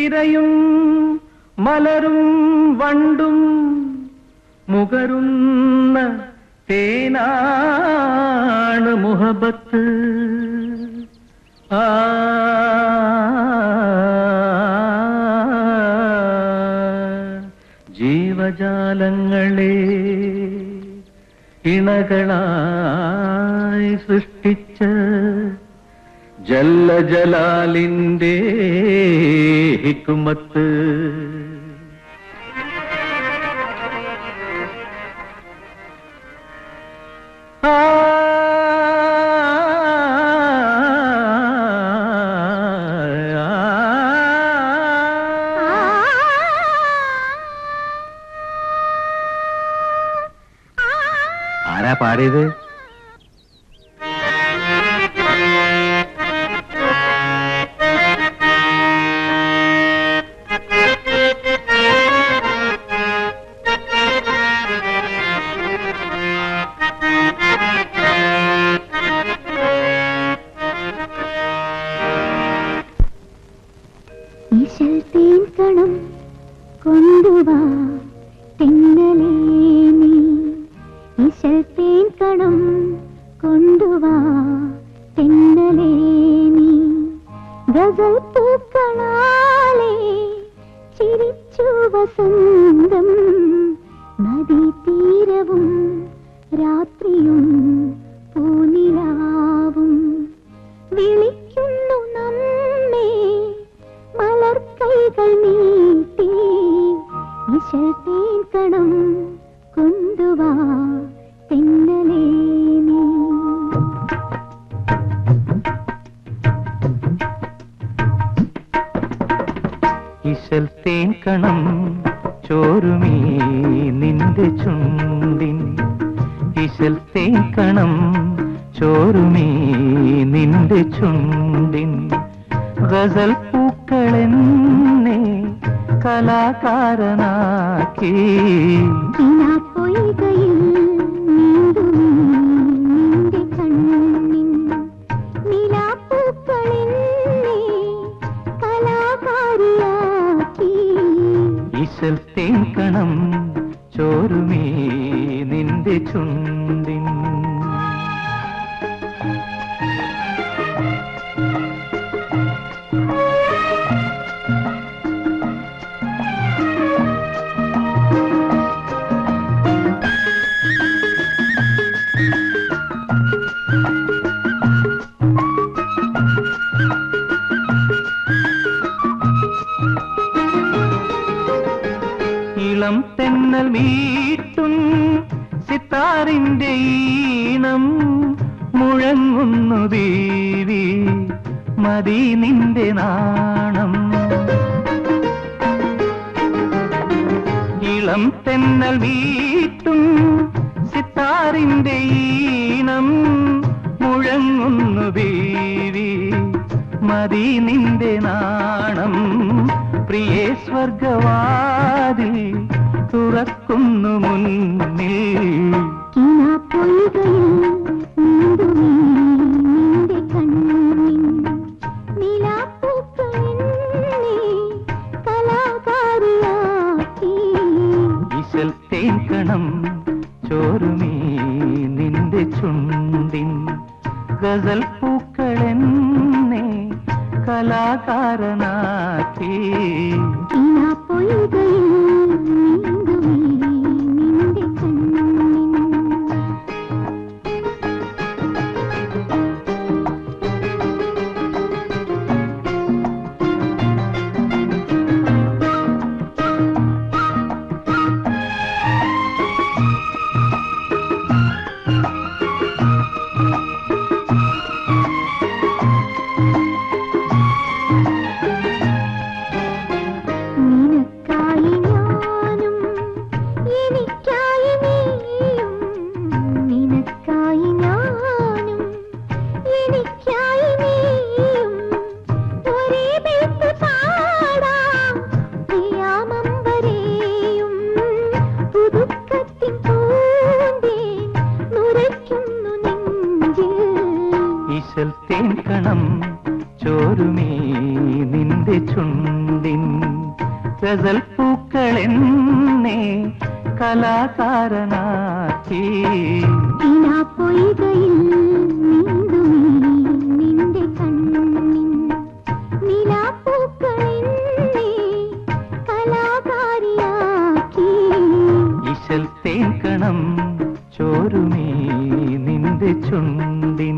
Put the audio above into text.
തിരയും മലരും വണ്ടും മുകരുന്ന തേനാണ് മുഹബത്ത്. ആ. ജീവജാലങ്ങളെ ഇണകളായി സൃഷ്ടിച്ച ജല്ല ജലാലിന്റെ ഹിക്കുമത്ത്. ആരാ പാടിയത്? കൊണ്ടുവാ. തെന്നലേ നീ ഈശൽ തേൻ കണം കൊണ്ടുവാ. തെന്നലേ നീ ഗസൽ പൂക്കളാലേ ചിരിച്ചു വസന്തം. നദീ തീരവും തേൻ കണം ചോരുമീ നിന്റെ ചുണ്ടിൻ. ഇശൽ തേൻ കണം ചോരുമീ നിന്റെ ചുണ്ടിൻ. ഗസൽ പൂക്കളെന്നെ കലാകാരനാക്കി. കിനാപ്പൊയ്കയിൽ നിന്റെ ചുണ്ടിൻ. മീട്ടും സിത്താറിന്റെ ഈണം മുഴങ്ങുന്നു ദേവി മതി നിന്റെ നാണം. ഇളം തെന്നൽ വീട്ടും സിത്താറിന്റെ ഈണം മുഴങ്ങുന്നു ദേവി മതി നിന്റെ നാണം. പ്രിയേ സ്വർഗവാതിൽ തുറക്കുന്നു മുന്നിൽ. കിനാപ്പൊയ്കയിൽ നീന്തുമീ നിന്റെ കണ്ണിൻ നിലാപ്പൂക്കളെന്നെ കലാകാരിയാക്കി ഇശൽ തേൻ കണം ചോരുമീ നിന്റെ ചുണ്ടിൻ ഗസൽ പൂക്കളെന്നെ കലാകാരനാക്കി. കിനാപ്പൊയ്കയിൽ തേൻ ചോരുമേ നിന്റെ ചുണ്ടിൻ ഗസൽ പൂക്കളെന്നെ കലാകാരനാക്കി. പൊയ്കയിൽ നിന്റെ കണ്ണിൻ നിലാപ്പൂക്കളെന്നെ കലാകാരിയാക്കി. ഇശൽ തേൻ കണം ചോരുമേ നിന്റെ ചുണ്ടിൽ